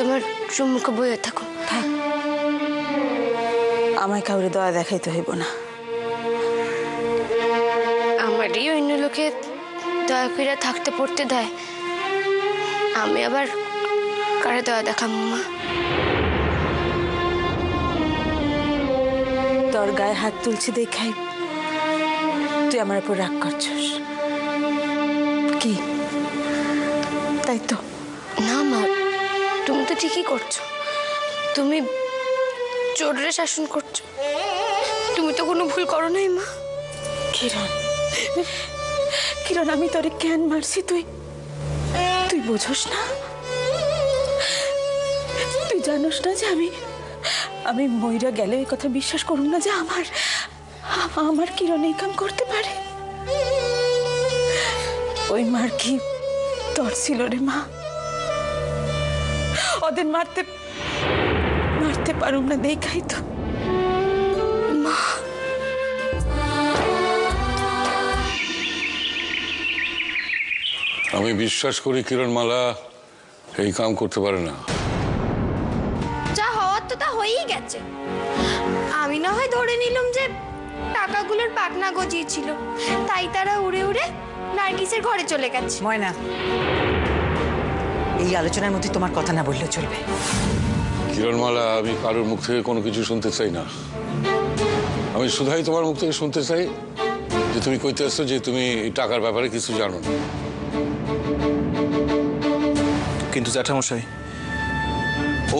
তোমার সম্মুখে বইয়ে থাকো। থাক। আমায় কাউরে দয়া দেখাইতে হইব না। আমারই অন্য লোকে দয়া করে থাকতে পড়তে দেয়। আমি আবার কারে দয়া দেখাম মা? তোর গায়ে হাত তুলছি দেখাই তুই আমার উপর রাগ করছস। কি? তাই তো। ঠিকই করছ। তুমি চোরের শাসন করছ। তুমি তো কোনো ভুল করো নাই, মা। কিরণ কিরণ, আমি তোরে কেন মারছি তুই? তুই বুঝোস না? তুই জানোস না যে আমি আমি ময়রা গেলে এই কথা বিশ্বাস করুন না যে আমার আমার কিরণ এই কাম করতে পারে? ওই মার কি তোর ছিল রে, মা? ওদের মারতে মারতে পারুম না দেখাই তো। আমি বিশ্বাস করি কিরণমালা এই কাম করতে পারে না। যা হওয়ার তো তা হয়েই গেছে। আমি না হয় ধরে নিলাম যে টাকাগুলোর পাকনা গজিয়েছিল। তাই তারা উড়ে উড়ে নার্গিসের ঘরে চলে গেছে। ময়না এই আলোচনার মধ্যে তোমার কথা না বললেও চলবে। কিরণমালা আমি কারোর মুখ থেকে কোনো কিছু শুনতে চাই না। আমি শুধাই তোমার মুখ থেকে শুনতে চাই যে তুমি কইতে আসছো যে তুমি এই টাকার ব্যাপারে কিছু জানো না। কিন্তু জ্যাঠামশাই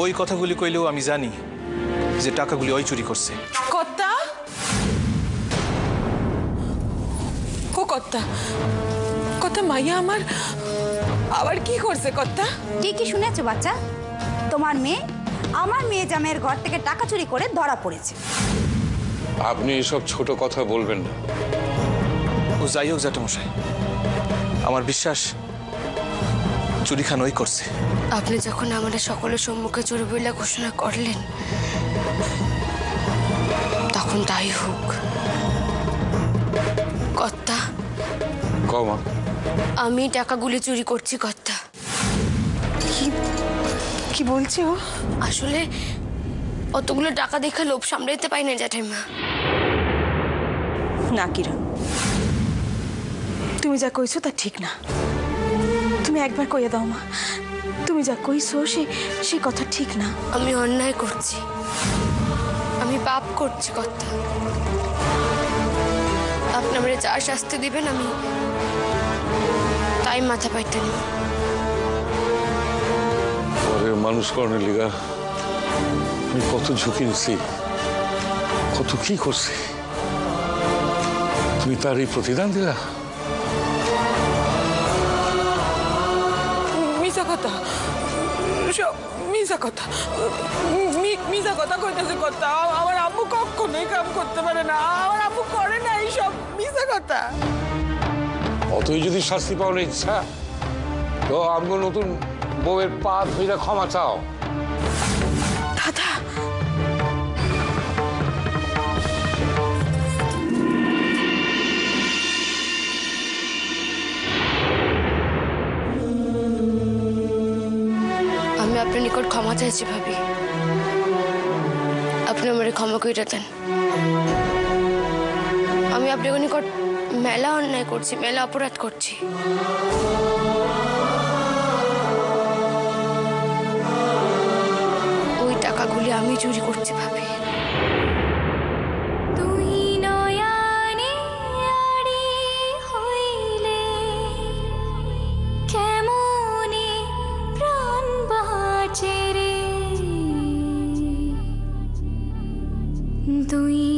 ওই কথাগুলি কইলেও আমি জানি যে টাকাগুলি ওই চুরি করছে। কর্তা? ও কর্তা? কর্তা মাইয়া আমার আবার কি করছে কর্তা? ঠিকই শুনেছো বাচ্চা। তোমার মেয়ে আমার মেয়ে জামাইয়ের ঘর থেকে টাকা চুরি করে ধরা পড়েছে। আপনি এসব ছোট কথা বলবেন না। ও যাই হোক জ্যাঠামশাই। আমার বিশ্বাস চুরি খান ওই করছে। আপনি যখন আমাদের সকলের সম্মুখে চোর বইলা ঘোষণা করলেন তখন তাই হোক। কর্তা? কমা আমি টাকাগুলি চুরি করছি কর্তা। কি? কি বলছে ও? আসলে অতগুলো টাকা দেখে লোভ সামলাইতে পাই না জ্যাঠাইমা। না কিরণ। তুমি যা কইছো তা ঠিক না। তুমি একবার কইয়া দাও মা। তুমি যা কইছো সে সে কথা ঠিক না। আমি অন্যায় করছি। আমি পাপ করছি কর্তা। আপনি আমার যা শাস্তি দিবেন আমি তাই মাথা পাইতে নেব পরে মানুষ করানোর লিগা আমি কত ঝুঁকি নিছি কত কি করছি। তুমি তার এই প্রতিদান দিলা? মিশা কথা। সব মিশা কথা। মি- মিশা কথা কইতেছে কথা। আমার আব্বু কখনোই কাম করতে পারে না। আমার আব্বু করে না এই সব মিশা কথা। অতই যদি শাস্তি পাওয়ার ইচ্ছা, তো আমগো নতুন বউয়ের পা ধইরা ক্ষমা চাও। দাদা। আমি আপনার নিকট ক্ষমা চাইছি, ভাবি। আপনি আমার ক্ষমা করে দেন। আমি আপনার নিকট মেলা অন্যায় করছি মেলা অপরাধ করছি। ওই টাকাগুলি আমি চুরি করছি ভাবি। তুই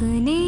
अपने